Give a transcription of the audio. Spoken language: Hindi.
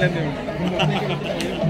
लगे